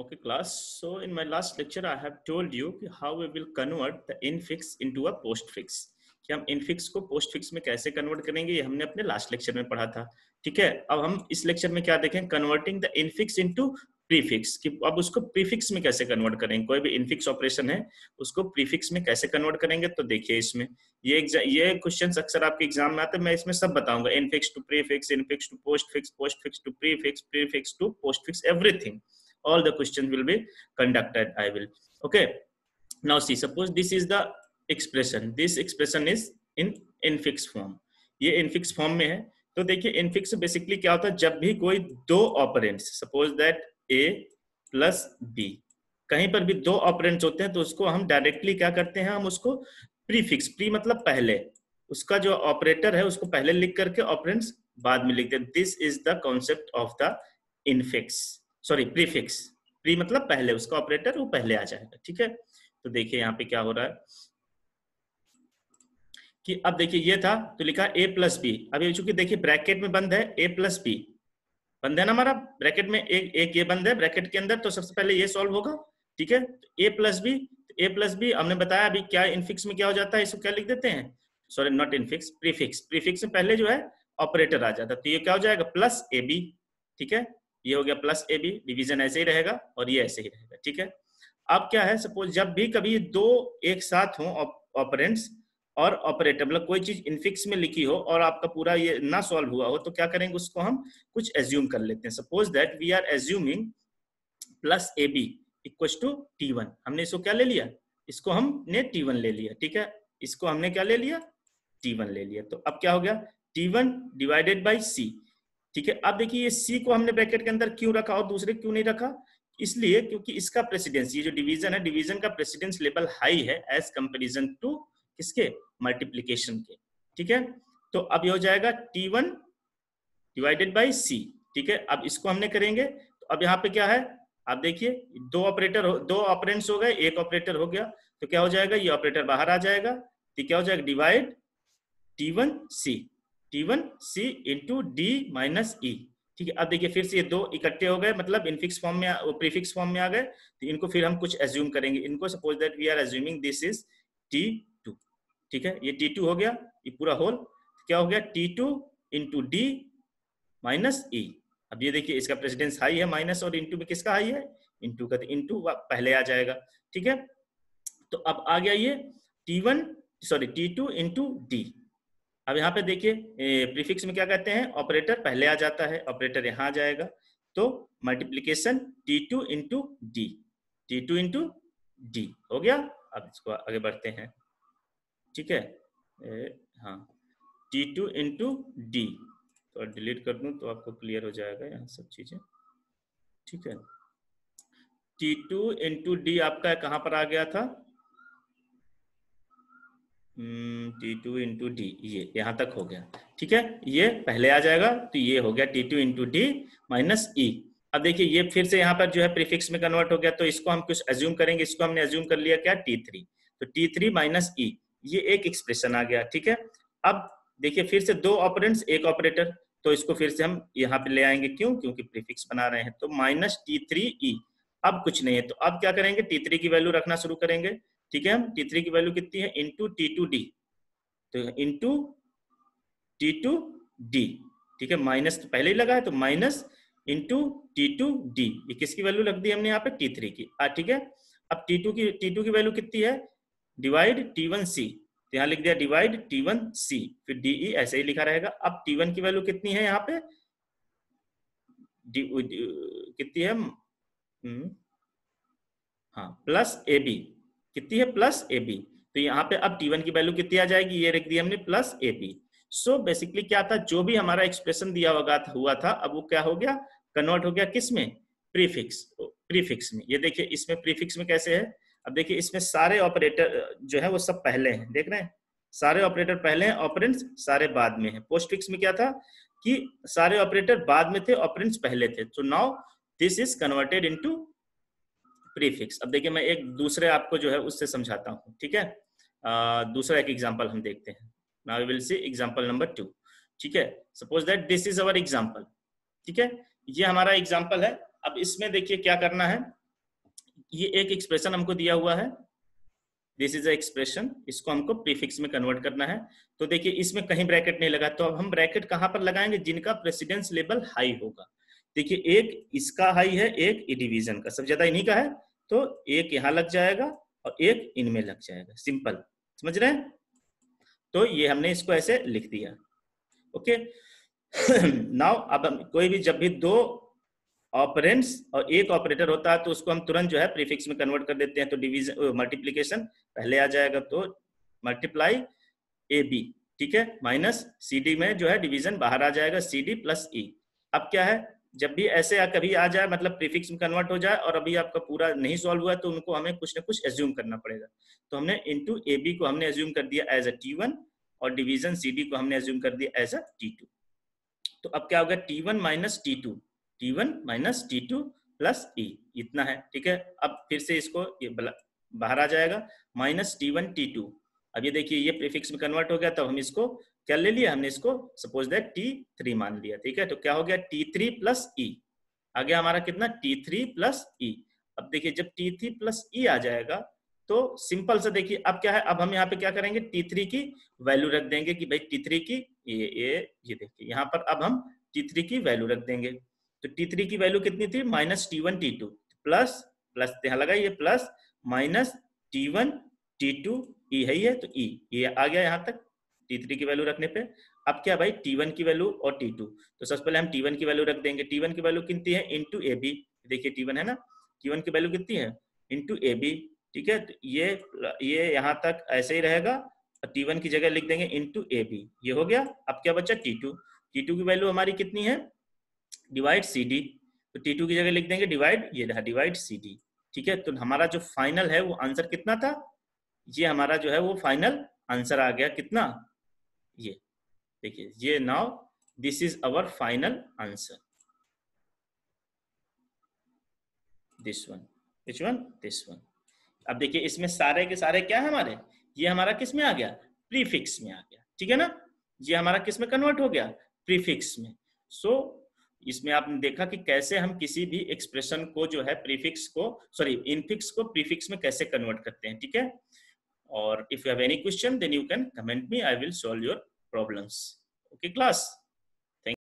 Okay, class. So in my last lecture, I have told you how we will convert the infix into a postfix. कि हम infix को postfix में कैसे convert करेंगे ये हमने अपने लास्ट लेक्चर में पढ़ा था। ठीक है? अब हम इस लेक्चर में क्या देखें? Converting the infix into prefix कि अब उसको प्रीफिक्स में कैसे कन्वर्ट करेंगे कोई भी इनफिक्स ऑपरेशन है उसको प्रीफिक्स में कैसे कन्वर्ट करेंगे? तो देखिए इसमें। ये ये क्वेश्चंस अक्सर आपके एग्ज़ाम में आते हैं मैं इसमें सब बताऊँगा। Infix to prefix infix to postfix postfix to prefix prefix to postfix everything all the questions will be conducted, i will. Okay. Now, see, suppose this is the expression. This expression is in infix form. ये infix form में है तो देखिए infix basically क्या होता है? जब भी कोई दो operands suppose that A plus B कहीं पर भी दो ऑपरेंट्स होते हैं तो उसको हम डायरेक्टली क्या करते हैं? हम उसको प्रीफिक्स प्री मतलब पहले। उसका जो ऑपरेटर है, उसको पहले लिख करके ऑपरेंट्स बाद में लिखते हैं this is the concept of the infix sorry prefix pre मतलब पहले, उसका ऑपरेटर वो पहले आ जाएगा, ठीक है? तो देखिए यहाँ पे क्या हो रहा है कि अब देखिए ये था तो लिखा ए प्लस बी अभी चूँकि देखिए ब्रैकेट में बंद है ए प्लस बी बंद है ना हमारा? ब्रैकेट में एक एक ये बंद है ब्रैकेट के अंदर तो सबसे पहले ये सॉल्व होगा, ठीक है? A plus B A plus B हमने बताया अभी क्या इनफिक्स में क्या हो जाता है, इसको क्या लिख देते हैं? Sorry not infix prefix prefix में पहले जो है ऑपरेटर आ जाता है तो ये क्या हो जाएगा? प्लस ए बी ठीक है? ये हो गया प्लस ए बी डिविजन ऐसे ही रहेगा और ये ऐसे ही रहेगा, ठीक है? अब क्या है सपोज़ जब भी कभी दो एक साथ हो ऑपरेंट्स और ऑपरेटर मतलब कोई चीज़ इनफिक्स में लिखी हो और आपका पूरा ये ना सॉल्व हुआ हो तो क्या करेंगे उसको हम कुछ एज्यूम कर लेते हैं। Suppose that we are assuming plus A B equal to T one हमने इसको क्या ले लिया? इसको हमने टी वन ले लिया, ठीक है? इसको हमने क्या ले लिया? टी वन ले लिया तो अब क्या हो गया? T one divided by C ठीक है? अब देखिए, ये सी को हमने ब्रैकेट के अंदर क्यों रखा और दूसरे क्यों नहीं रखा? इसलिए क्योंकि इसका प्रेसिडेंस ये जो डिवीज़न है डिवीज़न का प्रेसिडेंस लेवल हाई है एज कंपेरिजन टू किसके? मल्टीप्लीकेशन के। ठीक है? तो अब ये हो जाएगा T one divided by C ठीक है? अब इसको हमने करेंगे। तो अब यहाँ पे क्या है? आप देखिए, दो ऑपरेटर दो ऑपरेंट्स हो गए, एक ऑपरेटर हो गया। तो क्या हो जाएगा? ये ऑपरेटर बाहर आ जाएगा। तो क्या हो जाएगा? Divide T one C T one C into D minus E ठीक है, अब देखिए फिर से ये दो इकट्ठे हो गए मतलब इनफिक्स फॉर्म में प्रीफिक्स फॉर्म में आ गए तो इनको फिर हम कुछ एज्यूम करेंगे। इनको suppose that we are assuming this is T two ठीक है, ये टी टू हो गया, ये पूरा होल तो क्या हो गया? T two into D minus E अब ये देखिए, इसका प्रेसिडेंस हाई है माइनस और इंटू में किसका हाई है? इंटू का इंटू पहले आ जाएगा। ठीक है तो अब आ गया ये T one sorry T two into D अब यहाँ पे देखिए प्रीफिक्स में क्या कहते हैं? ऑपरेटर पहले आ जाता है ऑपरेटर यहाँ आ जाएगा। तो multiplication T two into D T two into D हो गया? अब इसको आगे बढ़ते हैं। ठीक है? ए, हाँ। टी टू इंटू डी तो डिलीट कर दूँ तो आपको क्लियर हो जाएगा यहाँ सब चीज़ें। ठीक है? टी टू इंटू डी आपका कहाँ पर आ गया था? टी टू इंटू डी ये, यहाँ तक हो गया। ठीक है? ये पहले आ जाएगा तो ये हो गया T two into D minus E अब देखिए, ये फिर से यहाँ पर जो है प्रीफिक्स में कन्वर्ट हो गया तो इसको हम कुछ एज्यूम करेंगे। इसको हमने एज्यूम कर लिया क्या? टी थ्री तो टी थ्री माइनस ई ये एक एक्सप्रेशन आ गया, ठीक है? अब देखिए, फिर से दो ऑपरेंट्स एक ऑपरेटर तो इसको फिर से हम यहाँ पे ले आएँगे, क्यों? क्योंकि प्रीफिक्स बना रहे हैं। तो माइनस टी थ्री ई अब कुछ नहीं है। तो अब क्या करेंगे? टी थ्री की वैल्यू रखना शुरू करेंगे। ठीक है? टी थ्री की वैल्यू कितनी है? इंटू टी टू डी तो इंटू टी टू डी ठीक है? माइनस तो पहले ही लगा है तो minus into T two D ये किसकी वैल्यू लग दी हमने यहाँ पे? टी थ्री की। आ ठीक है? अब टी टू की टी टू की वैल्यू कितनी है? डिवाइड टी वन सी तो यहाँ लिख दिया डिवाइड टी वन सी फिर डीई ऐसे ही लिखा रहेगा। अब टी वन की वैल्यू कितनी है यहाँ पे? कितनी है? हम्म, हाँ प्लस ए बी कितनी है? प्लस ए बी तो यहाँ पे अब टी वन की वैल्यू कितनी आ जाएगी? ये रख दी हमने plus A B so basically क्या था? जो भी हमारा एक्सप्रेशन दिया होगा, हुआ था, अब वो क्या हो गया? कन्वर्ट हो गया किसमें? प्रीफिक्स प्रीफिक्स में। ये देखिए, इसमें प्रीफिक्स में कैसे है? अब देखिए, इसमें सारे ऑपरेटर जो है वो सब पहले हैं। देख रहे हैं? सारे ऑपरेटर पहले हैं ऑपरेंट्स सारे बाद में है। पोस्ट फिक्स में क्या था? कि सारे ऑपरेटर बाद में थे ऑपरेंट्स पहले थे। तो now this is converted into prefix अब देखिए मैं एक दूसरे आपको जो है उससे समझाता हूँ ठीक है? आ, दूसरा एक एग्ज़ाम्पल हम देखते हैं। Now will see example number two ठीक है? Suppose that this is our example ठीक है? ये हमारा एग्ज़ाम्पल है। अब इसमें देखिए क्या करना है? ये एक एक्सप्रेशन हमको दिया हुआ है। दिस इज़ एक्सप्रेशन इसको हमको प्रीफिक्स में कन्वर्ट करना है। तो देखिए इसमें कहीं ब्रैकेट नहीं लगा। तो अब हम ब्रैकेट कहाँ पर लगाएँगे? जिनका प्रेसिडेंस लेवल हाई होगा। देखिए, एक इसका हाई है, एक डिवीज़न का। सबसे ज़्यादा इन्हीं का है तो एक यहाँ लग जाएगा और एक इनमें लग जाएगा। सिंपल। समझ रहे हैं? तो ये हमने इसको ऐसे लिख दिया। ओके? नाउ, अब कोई भी जब भी दो ऑपरेंट्स और एक ऑपरेटर होता है तो उसको हम तुरंत जो है प्रीफिक्स में कन्वर्ट कर देते हैं तो डिवीज़न मल्टीप्लीकेशन पहले आ जाएगा तो मल्टीप्लाई ए बी, ठीक है? माइनस सी डी में जो है डिवीज़न बाहर आ जाएगा, सी डी प्लस ई। अब क्या है? जब भी ऐसे आ, कभी आ जाए मतलब प्रीफिक्स में कन्वर्ट हो जाए और अभी आपका पूरा नहीं सॉल्व हुआ तो उनको हमें कुछ ना कुछ एज्यूम करना पड़ेगा। तो हमने इंटू ए बी को हमने एज्यूम कर दिया एज अ टी वन और डिवीज़न सी डी को हमने एज्यूम कर दिया एज अ टी टू तो अब क्या होगा? T one minus T two T one minus T two plus E इतना है ठीक है? अब फिर से इसको ये बाहर आ जाएगा minus T one T two अब ये देखिए ये प्रीफिक्स में कन्वर्ट हो गया तब हम इसको क्या ले लिया हमने इसको। सपोज़ दैट टी थ्री मान लिया ठीक है? तो क्या हो गया? टी थ्री प्लस ई आ गया हमारा कितना? टी थ्री प्लस ई अब देखिए जब टी थ्री प्लस ई आ जाएगा तो सिंपल से देखिए अब क्या है? अब हम यहाँ पे क्या करेंगे? टी थ्री की वैल्यू रख देंगे कि भाई टी थ्री की ये ये ये देखिए यहाँ पर अब हम टी थ्री की वैल्यू रख देंगे। तो टी थ्री की वैल्यू कितनी थी? Minus T one T two plus plus यहाँ लगा ये plus minus T one T two E है ये तो ई e, ये आ गया यहाँ तक। टी थ्री की वैल्यू रखने पे। अब क्या भाई? टी वन की वैल्यू और टी टू तो सबसे पहले हम टी वन की वैल्यू रख देंगे। टी वन की वैल्यू कितनी है? इंटू ए बी देखिए टी वन है ना? टी वन की वैल्यू कितनी है? इंटू ए बी ठीक है? तो ये ये यहाँ तक ऐसे ही रहेगा। टी वन की जगह लिख देंगे इंटू ए बी ये हो गया। अब क्या बचा? टी टू टी टू की वैल्यू हमारी कितनी है? डिवाइड सी डी तो टी टू की जगह लिख देंगे डिवाइड ये रहा डिवाइड सी डी ठीक है? तो हमारा जो फाइनल है, वो आंसर कितना था? ये हमारा जो है, वो फाइनल आंसर आ गया। कितना? ये देखिए ये now this is our final answer this one which one this one अब देखिए इसमें सारे के सारे क्या है हमारे? ये हमारा किसमें आ गया? प्रीफिक्स में आ गया ठीक है ना? ये हमारा किसमें कन्वर्ट हो गया? प्रीफिक्स में। सो so, इसमें आपने देखा कि कैसे हम किसी भी एक्सप्रेशन को जो है प्रीफिक्स को सॉरी इनफिक्स को प्रीफिक्स में कैसे कन्वर्ट करते हैं ठीक है? और if you have any question then you can comment me I will solve your problems. Okay class